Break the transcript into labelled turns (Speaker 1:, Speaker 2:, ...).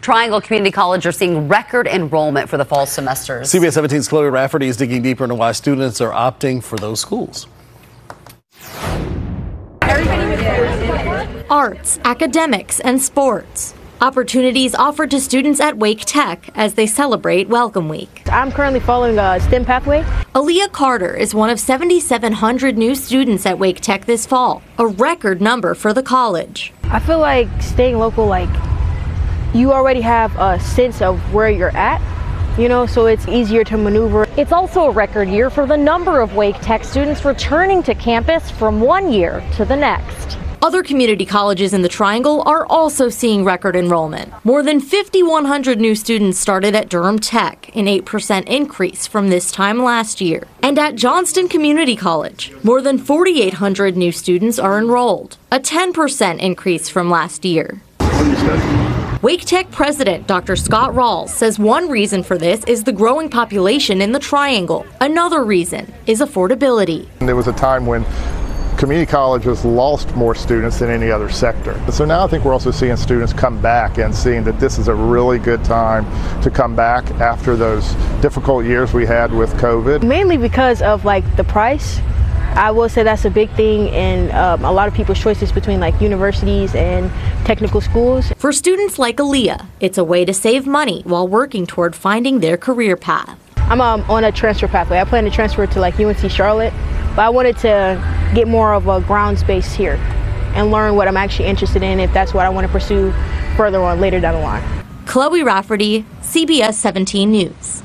Speaker 1: Triangle Community College are seeing record enrollment for the fall semesters.
Speaker 2: CBS 17's Chloe Rafferty is digging deeper into why students are opting for those schools.
Speaker 3: Arts, academics, and sports. Opportunities offered to students at Wake Tech as they celebrate Welcome Week.
Speaker 4: I'm currently following a STEM pathway.
Speaker 3: Aaliyah Carter is one of 7,700 new students at Wake Tech this fall, a record number for the college.
Speaker 4: I feel like staying local, like, you already have a sense of where you're at, you know, so it's easier to maneuver.
Speaker 5: It's also a record year for the number of Wake Tech students returning to campus from one year to the next.
Speaker 3: Other community colleges in the Triangle are also seeing record enrollment. More than 5,100 new students started at Durham Tech, an 8% increase from this time last year. And at Johnston Community College, more than 4,800 new students are enrolled, a 10% increase from last year. Wake Tech president Dr. Scott Ralls says one reason for this is the growing population in the Triangle. Another reason is affordability.
Speaker 6: There was a time when community colleges lost more students than any other sector. So now I think we're also seeing students come back and seeing that this is a really good time to come back after those difficult years we had with COVID.
Speaker 4: Mainly because of like the price. I will say that's a big thing in um, a lot of people's choices between like universities and technical schools.
Speaker 3: For students like Aaliyah, it's a way to save money while working toward finding their career path.
Speaker 4: I'm um, on a transfer pathway. I plan to transfer to like UNC Charlotte, but I wanted to get more of a ground space here and learn what I'm actually interested in if that's what I want to pursue further on later down the line.
Speaker 3: Chloe Rafferty, CBS 17 News.